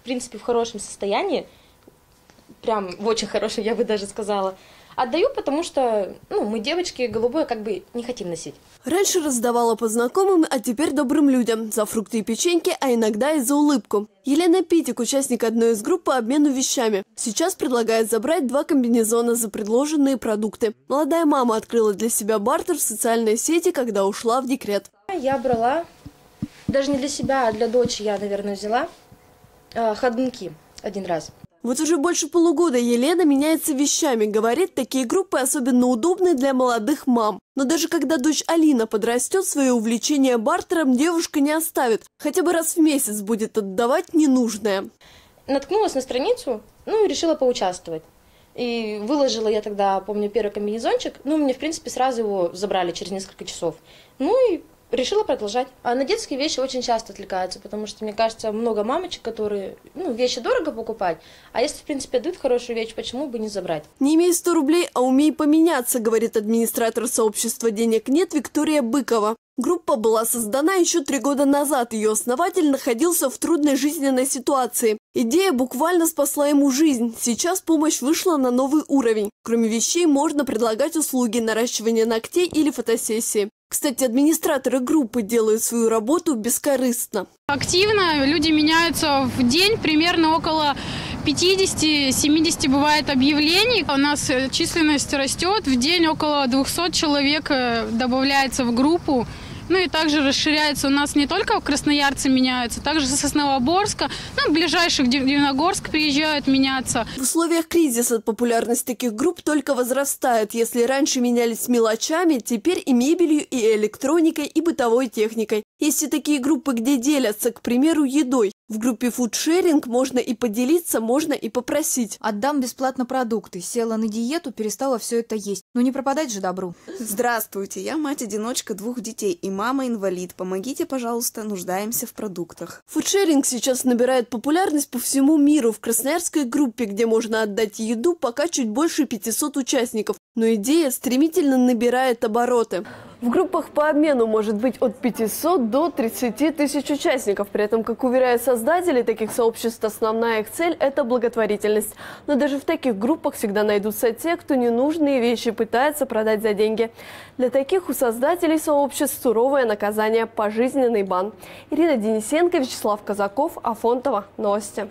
в принципе, в хорошем состоянии, прям в очень хорошем, я бы даже сказала. Отдаю, потому что, ну, мы девочки голубое как бы не хотим носить. Раньше раздавала по знакомым, а теперь добрым людям. За фрукты и печеньки, а иногда и за улыбку. Елена Питик, участник одной из групп по обмену вещами. Сейчас предлагает забрать два комбинезона за предложенные продукты. Молодая мама открыла для себя бартер в социальной сети, когда ушла в декрет. Я брала, даже не для себя, а для дочери я, наверное, взяла ходунки один раз. Вот уже больше полугода Елена меняется вещами. Говорит, такие группы особенно удобны для молодых мам. Но даже когда дочь Алина подрастет, свое увлечение бартером девушка не оставит. Хотя бы раз в месяц будет отдавать ненужное. Наткнулась на страницу, ну и решила поучаствовать. И выложила я тогда, помню, первый комбинезончик. Ну, мне, в принципе, сразу его забрали через несколько часов. Ну и решила продолжать. А на детские вещи очень часто отвлекаются, потому что, мне кажется, много мамочек, которые, ну, вещи дорого покупать, а если, в принципе, дают хорошую вещь, почему бы не забрать? Не имей 100 рублей, а умей поменяться, говорит администратор сообщества «Денег нет» Виктория Быкова. Группа была создана еще три года назад. Ее основатель находился в трудной жизненной ситуации. Идея буквально спасла ему жизнь. Сейчас помощь вышла на новый уровень. Кроме вещей, можно предлагать услуги наращивания ногтей или фотосессии. Кстати, администраторы группы делают свою работу бескорыстно. Активно люди меняются в день примерно около 50-70 бывает объявлений. У нас численность растет. В день около 200 человек э, добавляется в группу. Ну и также расширяется у нас не только в Красноярце меняются, также со Сосновоборска, ну, ближайших Дивногорск приезжают меняться. В условиях кризиса популярность таких групп только возрастает. Если раньше менялись мелочами, теперь и мебелью, и электроникой, и бытовой техникой. Есть и такие группы, где делятся, к примеру, едой. В группе фудшеринг можно и поделиться, можно и попросить. Отдам бесплатно продукты. Села на диету, перестала все это есть. Ну не пропадать же добру. Здравствуйте, я мать-одиночка двух детей и мама-инвалид. Помогите, пожалуйста, нуждаемся в продуктах. Фудшеринг сейчас набирает популярность по всему миру. В красноярской группе, где можно отдать еду, пока чуть больше 500 участников. Но идея стремительно набирает обороты. В группах по обмену может быть от 500 до 30 тысяч участников. При этом, как уверяют создатели таких сообществ, основная их цель – это благотворительность. Но даже в таких группах всегда найдутся те, кто ненужные вещи пытается продать за деньги. Для таких у создателей сообществ суровое наказание – пожизненный бан. Ирина Денисенко, Вячеслав Казаков, Афонтова. Новости.